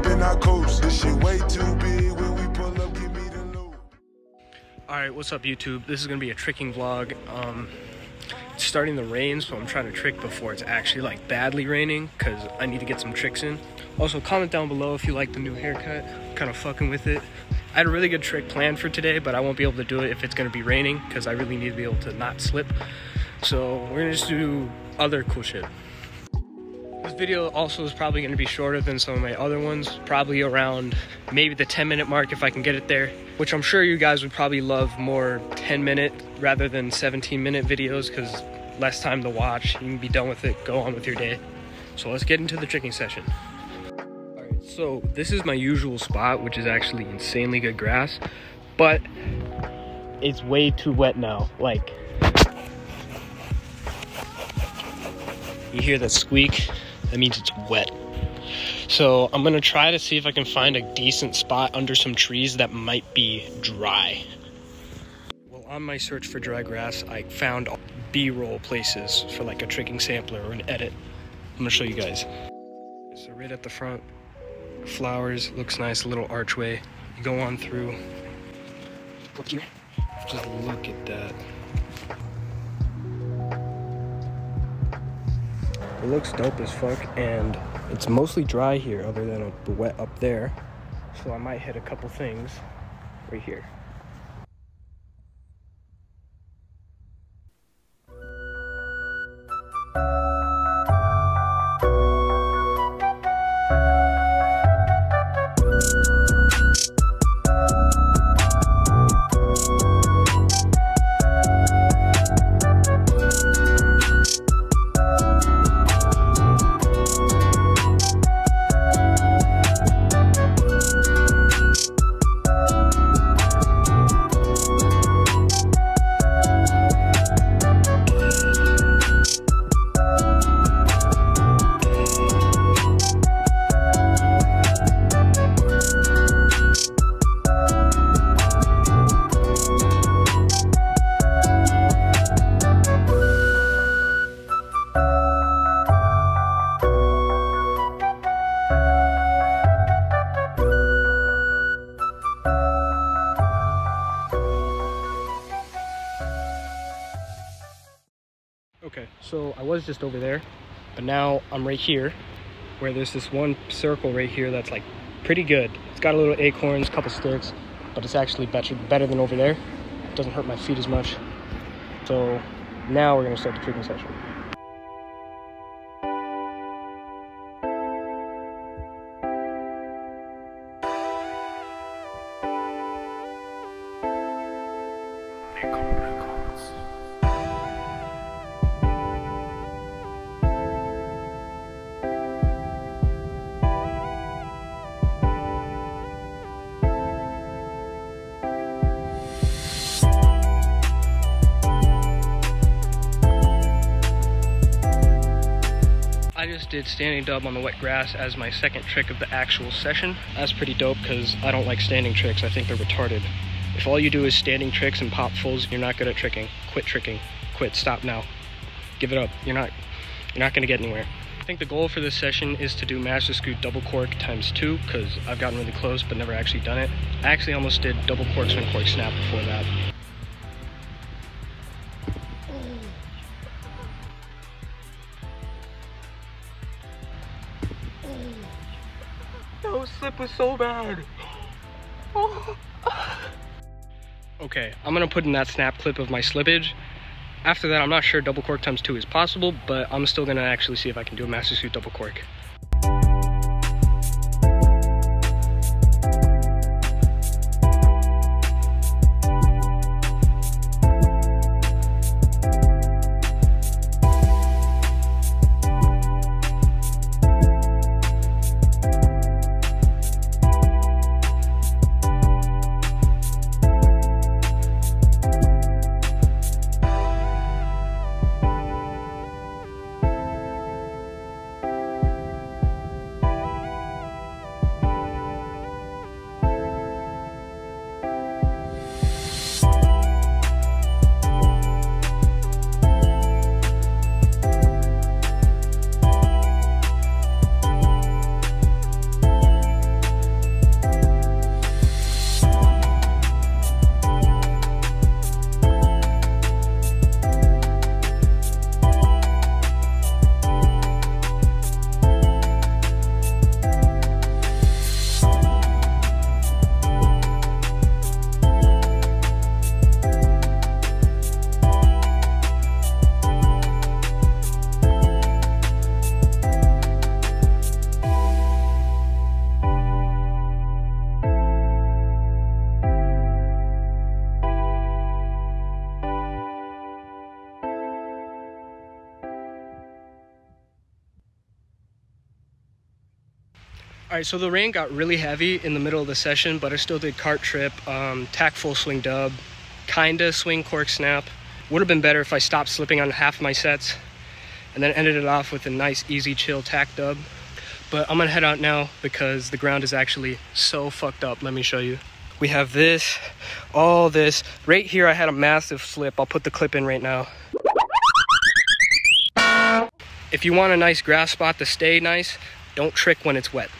and I coast. This shit way too big when we pull up, give me the loot. Alright, what's up YouTube? This is gonna be a tricking vlog. Um, it's starting to rain, so I'm trying to trick before it's actually like badly raining because I need to get some tricks in. Also, comment down below if you like the new haircut. kind of fucking with it. I had a really good trick planned for today, but I won't be able to do it if it's gonna be raining because I really need to be able to not slip. So we're gonna just do other cool shit. This video also is probably gonna be shorter than some of my other ones, probably around maybe the 10 minute mark if I can get it there, which I'm sure you guys would probably love more 10 minute rather than 17 minute videos because less time to watch. You can be done with it, go on with your day. So let's get into the tricking session. All right, so this is my usual spot, which is actually insanely good grass, but it's way too wet now. Like, you hear that squeak? That means it's wet. So I'm gonna try to see if I can find a decent spot under some trees that might be dry. Well, on my search for dry grass, I found B-roll places for like a tricking sampler or an edit. I'm gonna show you guys. So right at the front, flowers, looks nice, a little archway. You go on through. Look here. Just look at that. It looks dope as fuck, and it's mostly dry here, other than a wet up there. So I might hit a couple things right here. So I was just over there, but now I'm right here, where there's this one circle right here that's like pretty good. It's got a little acorns, a couple sticks, but it's actually better, better than over there. It doesn't hurt my feet as much. So now we're gonna start the tricking session. Just did standing dub on the wet grass as my second trick of the actual session. That's pretty dope because I don't like standing tricks. I think they're retarded. If all you do is standing tricks and pop fulls, you're not good at tricking. Quit tricking. Quit. Stop now. Give it up. You're not you're not gonna get anywhere. I think the goal for this session is to do master scoot double cork times two because I've gotten really close but never actually done it. I actually almost did double cork swing cork snap before that. Was so bad. Okay, I'm gonna put in that snap clip of my slippage. After that, I'm not sure double cork times two is possible, but I'm still gonna actually see if I can do a master scoot double cork. All right, so the rain got really heavy in the middle of the session, but I still did cart trip, um, tack full swing dub, kinda swing cork snap. Would have been better if I stopped slipping on half my sets and then ended it off with a nice, easy, chill tack dub. But I'm gonna head out now because the ground is actually so fucked up. Let me show you. We have this, all this. Right here, I had a massive slip. I'll put the clip in right now. If you want a nice grass spot to stay nice, don't trick when it's wet.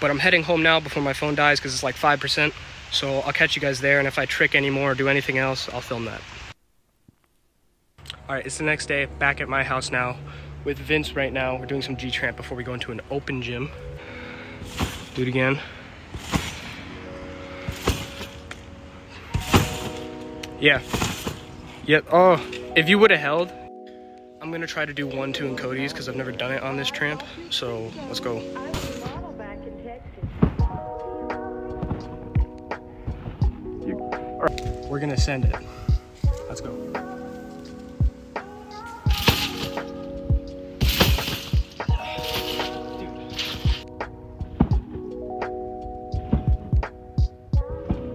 But I'm heading home now before my phone dies because it's like 5%. So I'll catch you guys there. And if I trick anymore or do anything else, I'll film that. All right, it's the next day, back at my house now with Vince right now. We're doing some G-Tramp before we go into an open gym. Do it again. Yeah. Yep. Oh, if you would have held, I'm gonna try to do one, two, and Cody's because I've never done it on this tramp. So let's go. We're gonna send it. Let's go.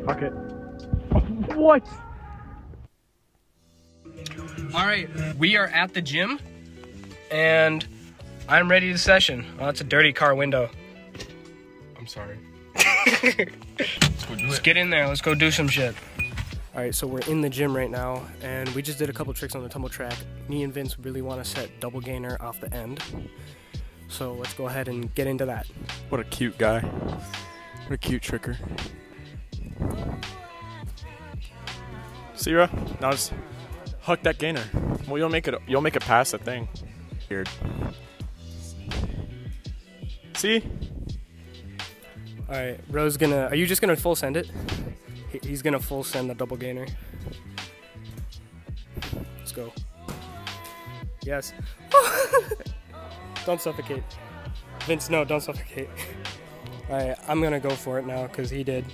Fuck it. What? All right, we are at the gym, and I'm ready to session. Oh, that's a dirty car window. I'm sorry. Let's get in there. Let's go do some shit. All right, so we're in the gym right now, and we just did a couple tricks on the tumble track. Me and Vince really want to set double gainer off the end. So let's go ahead and get into that. What a cute guy. What a cute tricker. Sierra, now just huck that gainer. Well, you'll make it. You'll make it past the thing. Weird. See? All right, Rose gonna. Are you just gonna full send it? He- He's gonna full send the double gainer. Let's go. Yes. don't suffocate. Vince, no, don't suffocate. All right, I'm gonna go for it now because he did.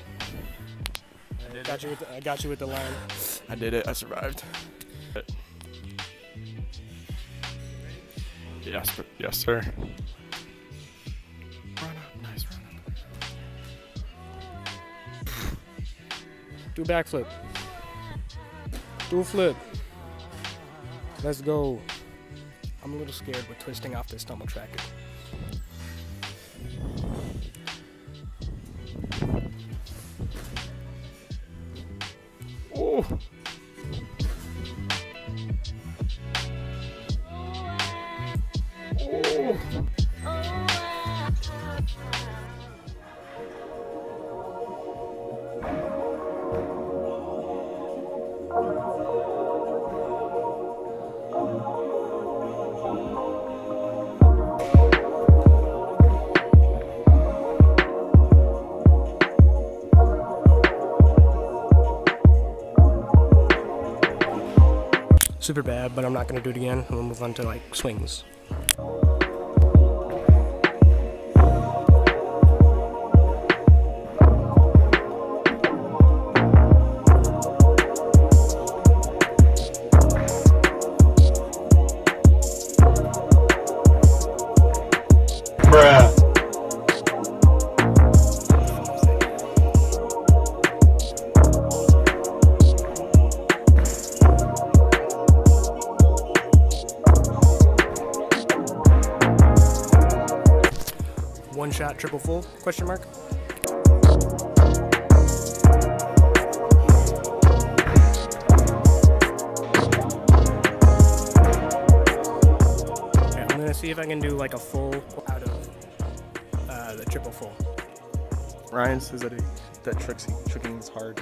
Got you with the, I got you with the line. I did it. I survived. Yes, yes, sir. Do a backflip. Do a flip. Let's go. I'm a little scared with twisting off this tumble track. Oh. Super bad, but I'm not gonna do it again. We'll move on to like swings. Shot triple full? Question mark. Okay, I'm gonna see if I can do like a full out of uh, the triple full. Ryan says that he, that tricks, tricking is hard.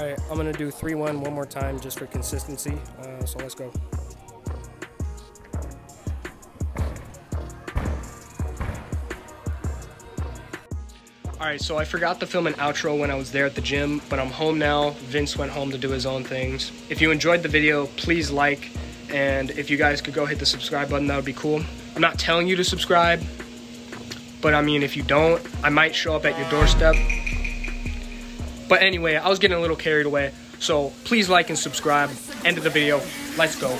All right, I'm gonna do 3-1 one more time just for consistency. Uh, so let's go. All right, so I forgot to film an outro when I was there at the gym, but I'm home now. Vince went home to do his own things. If you enjoyed the video, please like, and if you guys could go hit the subscribe button, that would be cool. I'm not telling you to subscribe, but I mean, if you don't, I might show up at your doorstep. But anyway, I was getting a little carried away, so please like and subscribe. End of the video. Let's go.